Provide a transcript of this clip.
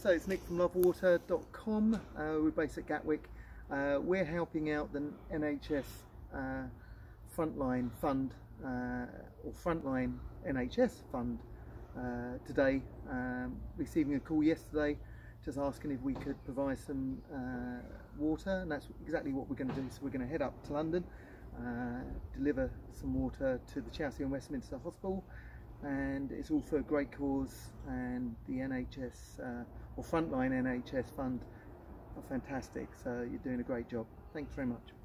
so it's Nick from lovewater.com. Uh, we're based at Gatwick. Uh, we're helping out the NHS uh, Frontline Fund uh, or Frontline NHS Fund uh, today. Um, receiving a call yesterday just asking if we could provide some uh, water and that's exactly what we're going to do. So we're going to head up to London, deliver some water to the Chelsea and Westminster Hospital and it's all for a great cause and the NHS uh, or Frontline NHS Fund are fantastic so you're doing a great job. Thanks very much.